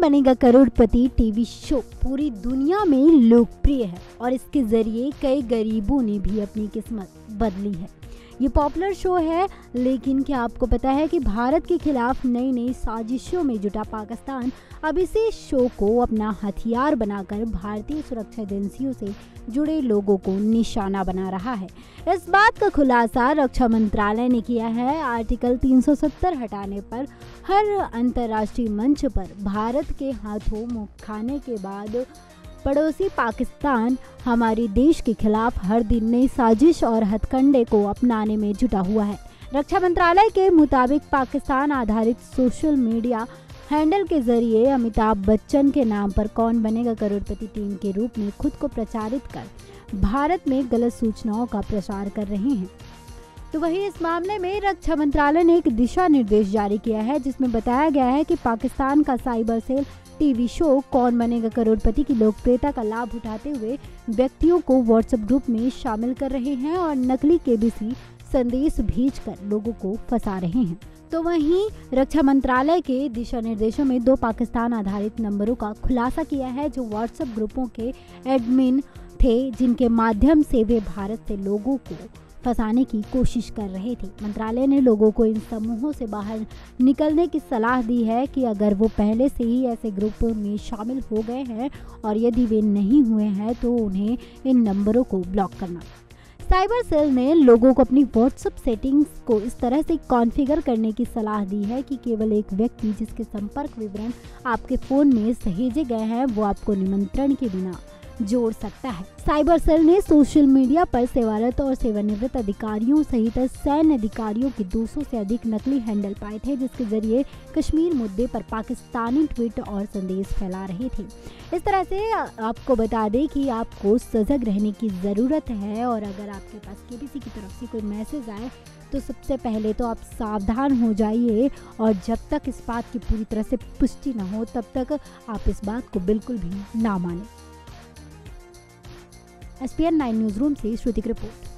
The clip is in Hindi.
बनेगा करोड़पति टीवी शो। पूरी दुनिया में लोकप्रिय है और इसके ज़रिए कई गरीबों ने भी अपनी किस्मत बदली है। ये पॉपुलर शो है, लेकिन क्या आपको पता है कि भारत के खिलाफ नई नई साजिशों में जुटा पाकिस्तान अब इसी शो को अपना हथियार बनाकर भारतीय सुरक्षा एजेंसियों से जुड़े लोगों को निशाना बना रहा है। इस बात का खुलासा रक्षा मंत्रालय ने किया है। आर्टिकल 370 हटाने पर हर अंतर्राष्ट्रीय मंच पर भारत के हाथों मुख खाने के बाद पड़ोसी पाकिस्तान हमारे देश के खिलाफ हर दिन नई साजिश और हथकंडे को अपनाने में जुटा हुआ है। रक्षा मंत्रालय के मुताबिक पाकिस्तान आधारित सोशल मीडिया हैंडल के ज़रिए अमिताभ बच्चन के नाम पर कौन बनेगा करोड़पति टीम के रूप में खुद को प्रचारित कर भारत में गलत सूचनाओं का प्रसार कर रहे हैं। तो वही इस मामले में रक्षा मंत्रालय ने एक दिशा निर्देश जारी किया है, जिसमें बताया गया है कि पाकिस्तान का साइबर सेल टीवी शो कौन बनेगा करोड़पति की लोकप्रियता का लाभ उठाते हुए व्यक्तियों को व्हाट्सएप ग्रुप में शामिल कर रहे हैं और नकली केबीसी संदेश भेजकर लोगों को फंसा रहे हैं। तो वहीं रक्षा मंत्रालय के दिशा निर्देशों में दो पाकिस्तान आधारित नंबरों का खुलासा किया है, जो व्हाट्सएप ग्रुपों के एडमिन थे, जिनके माध्यम से वे भारत से लोगों को फंसाने की कोशिश कर रहे थे। मंत्रालय ने लोगों को इन समूहों से बाहर निकलने की सलाह दी है कि अगर वो पहले से ही ऐसे ग्रुप में शामिल हो गए हैं और यदि वे नहीं हुए हैं तो उन्हें इन नंबरों को ब्लॉक करना। साइबर सेल ने लोगों को अपनी व्हाट्सएप सेटिंग्स को इस तरह से कॉन्फ़िगर करने की सलाह दी है कि केवल एक व्यक्ति जिसके संपर्क विवरण आपके फ़ोन में सहेजे गए हैं, वो आपको निमंत्रण के बिना जोड़ सकता है। साइबर सेल ने सोशल मीडिया पर सेवारत और सेवानिवृत्त अधिकारियों सहित सैन्य अधिकारियों के 200 से अधिक नकली हैंडल पाए थे, जिसके ज़रिए कश्मीर मुद्दे पर पाकिस्तानी ट्वीट और संदेश फैला रहे थे। इस तरह से आपको बता दें कि आपको सजग रहने की ज़रूरत है और अगर आपके पास केबीसी की तरफ़ से कोई मैसेज आए तो सबसे पहले तो आप सावधान हो जाइए और जब तक इस बात की पूरी तरह से पुष्टि ना हो, तब तक आप इस बात को बिल्कुल भी ना मानें। एस पी न्यूज़ रूम से श्रुतिक रिपोर्ट।